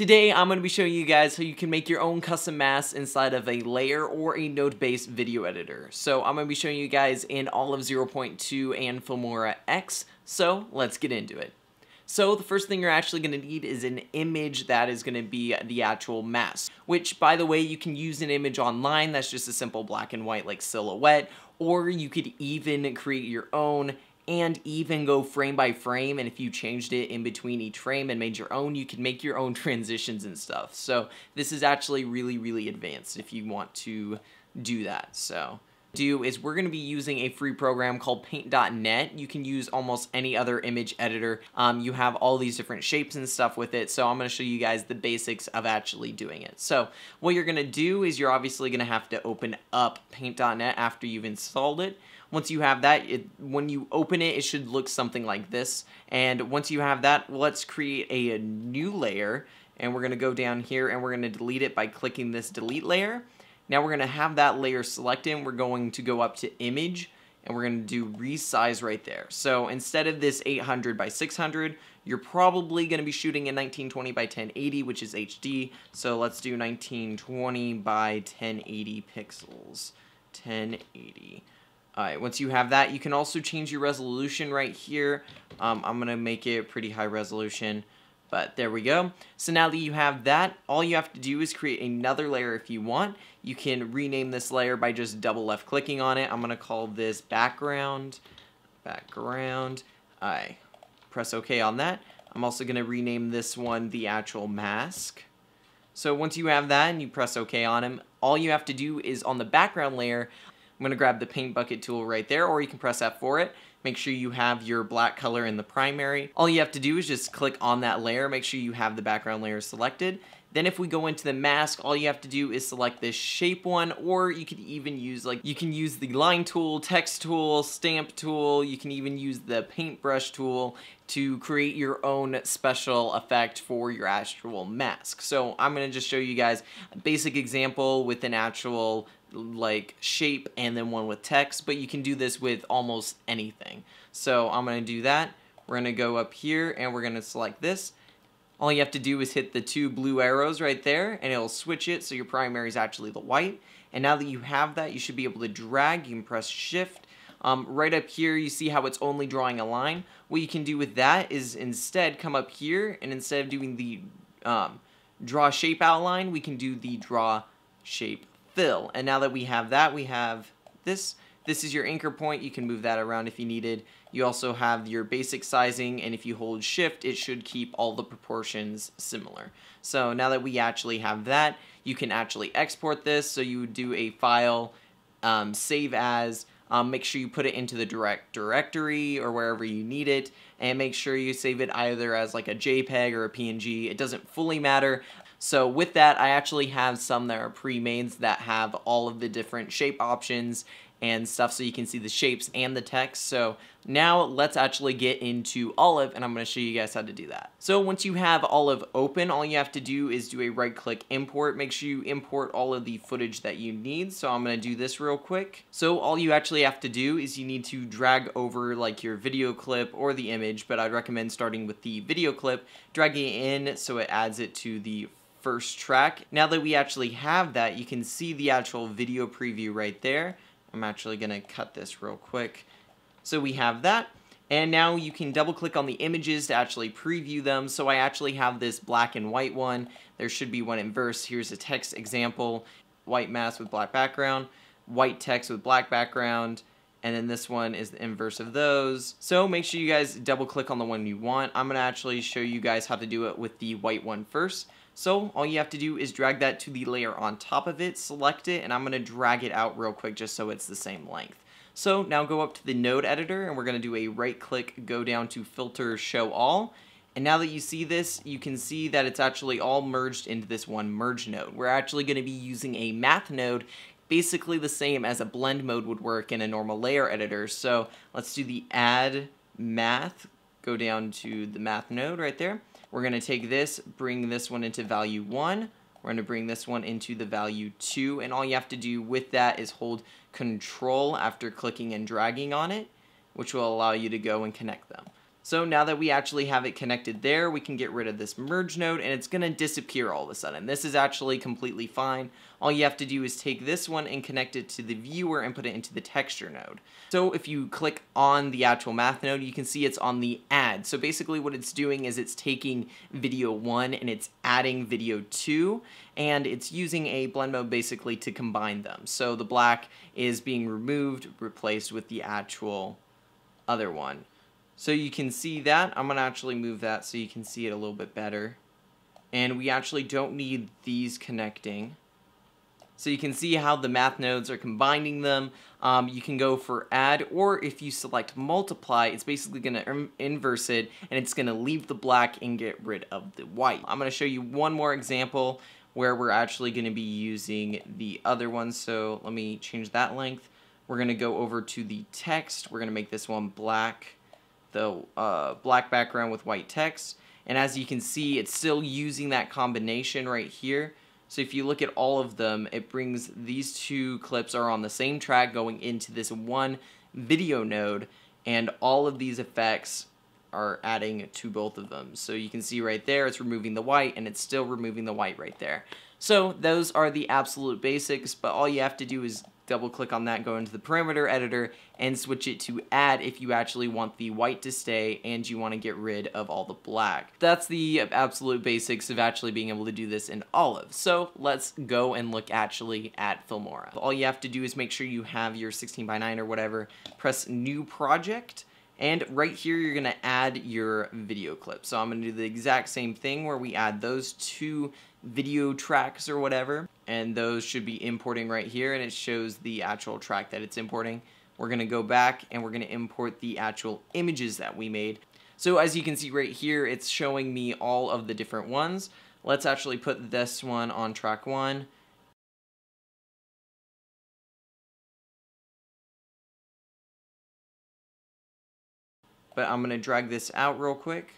Today I'm going to be showing you guys how you can make your own custom masks inside of a layer or a node-based video editor. So I'm going to be showing you guys in Olive 0.2 and Filmora X, so let's get into it. So the first thing you're actually going to need is an image that is going to be the actual mask, which by the way you can use an image online that's just a simple black and white like silhouette, or you could even create your own and even go frame by frame and if you changed it in between each frame and made your own you can make your own transitions and stuff. So this is actually really really advanced if you want to do that. So do is we're going to be using a free program called paint.net you can use almost any other image editor um, you have all these different shapes and stuff with it so I'm going to show you guys the basics of actually doing it so what you're going to do is you're obviously going to have to open up paint.net after you've installed it once you have that, it, when you open it, it should look something like this. And once you have that, let's create a, a new layer. And we're going to go down here and we're going to delete it by clicking this delete layer. Now we're going to have that layer selected. We're going to go up to image and we're going to do resize right there. So instead of this 800 by 600, you're probably going to be shooting in 1920 by 1080, which is HD. So let's do 1920 by 1080 pixels. 1080. Alright, once you have that, you can also change your resolution right here. Um, I'm going to make it pretty high resolution, but there we go. So now that you have that, all you have to do is create another layer if you want. You can rename this layer by just double left clicking on it. I'm to call this background, background. I press OK on that. I'm also to rename this one the actual mask. So once you have that and you press OK on him, all you have to do is on the background layer, I'm going to grab the paint bucket tool right there, or you can press F for it. Make sure you have your black color in the primary. All you have to do is just click on that layer, make sure you have the background layer selected. Then if we go into the mask, all you have to do is select this shape one, or you could even use like, you can use the line tool, text tool, stamp tool, you can even use the paintbrush tool to create your own special effect for your actual mask. So I'm gonna just show you guys a basic example with an actual like shape and then one with text, but you can do this with almost anything. So I'm gonna do that. We're gonna go up here and we're gonna select this all you have to do is hit the two blue arrows right there and it'll switch it so your primary is actually the white. And now that you have that, you should be able to drag. You can press shift. Um, right up here, you see how it's only drawing a line. What you can do with that is instead come up here and instead of doing the um, draw shape outline, we can do the draw shape fill. And now that we have that, we have this. This is your anchor point. You can move that around if you needed. You also have your basic sizing, and if you hold shift, it should keep all the proportions similar. So now that we actually have that, you can actually export this. So you do a file, um, save as, um, make sure you put it into the direct directory or wherever you need it, and make sure you save it either as like a JPEG or a PNG. It doesn't fully matter. So with that, I actually have some that are pre-made that have all of the different shape options and stuff so you can see the shapes and the text. So now let's actually get into Olive and I'm going to show you guys how to do that. So once you have Olive open, all you have to do is do a right click import. Make sure you import all of the footage that you need. So I'm going to do this real quick. So all you actually have to do is you need to drag over like your video clip or the image, but I'd recommend starting with the video clip, dragging it in so it adds it to the first track. Now that we actually have that, you can see the actual video preview right there. I'm actually to cut this real quick. So we have that. And now you can double click on the images to actually preview them. So I actually have this black and white one. There should be one inverse. Here's a text example. White mask with black background. White text with black background. And then this one is the inverse of those. So make sure you guys double click on the one you want. I'm to actually show you guys how to do it with the white one first. So all you have to do is drag that to the layer on top of it, select it, and I'm going to drag it out real quick just so it's the same length. So now go up to the node editor and we're going to do a right click, go down to filter show all. And now that you see this, you can see that it's actually all merged into this one merge node. We're actually going to be using a math node basically the same as a blend mode would work in a normal layer editor. So let's do the add math, go down to the math node right there. We're going to take this, bring this one into value 1. We're going to bring this one into the value 2. And all you have to do with that is hold control after clicking and dragging on it, which will allow you to go and connect them. So now that we actually have it connected there, we can get rid of this merge node and it's going to disappear all of a sudden. This is actually completely fine. All you have to do is take this one and connect it to the viewer and put it into the texture node. So if you click on the actual math node, you can see it's on the add. So basically what it's doing is it's taking video 1 and it's adding video 2 and it's using a blend mode basically to combine them. So the black is being removed, replaced with the actual other one. So you can see that. I'm going to actually move that so you can see it a little bit better. And we actually don't need these connecting. So you can see how the math nodes are combining them. Um, you can go for add, or if you select multiply, it's basically to inverse it, and it's to leave the black and get rid of the white. I'm to show you one more example where we're actually to be using the other one. So let me change that length. We're to go over to the text. We're to make this one black the uh, black background with white text. And as you can see, it's still using that combination right here. So if you look at all of them, it brings these two clips are on the same track going into this one video node. And all of these effects are adding to both of them. So you can see right there, it's removing the white and it's still removing the white right there. So those are the absolute basics, but all you have to do is double click on that, go into the parameter editor, and switch it to add if you actually want the white to stay and you want to get rid of all the black. That's the absolute basics of actually being able to do this in Olive. So let's go and look actually at Filmora. All you have to do is make sure you have your 16 by 9 or whatever, press new project, and right here, you're gonna add your video clip. So I'm gonna do the exact same thing where we add those two video tracks or whatever, and those should be importing right here, and it shows the actual track that it's importing. We're gonna go back and we're gonna import the actual images that we made. So as you can see right here, it's showing me all of the different ones. Let's actually put this one on track one. but I'm going to drag this out real quick.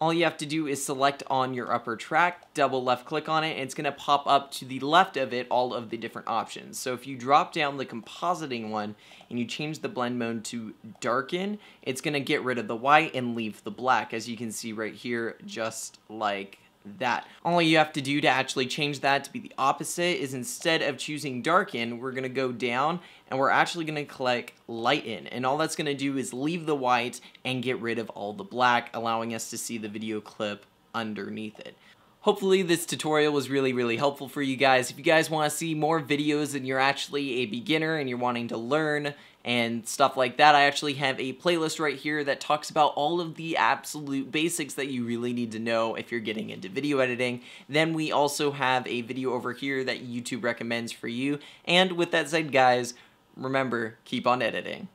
All you have to do is select on your upper track, double left click on it, and it's going to pop up to the left of it all of the different options. So if you drop down the compositing one and you change the blend mode to darken, it's going to get rid of the white and leave the black, as you can see right here, just like that. All you have to do to actually change that to be the opposite is instead of choosing darken, we're going to go down and we're actually going to click lighten. And all that's going to do is leave the white and get rid of all the black, allowing us to see the video clip underneath it. Hopefully this tutorial was really, really helpful for you guys. If you guys want to see more videos and you're actually a beginner and you're wanting to learn and stuff like that, I actually have a playlist right here that talks about all of the absolute basics that you really need to know if you're getting into video editing. Then we also have a video over here that YouTube recommends for you. And with that said, guys, remember, keep on editing.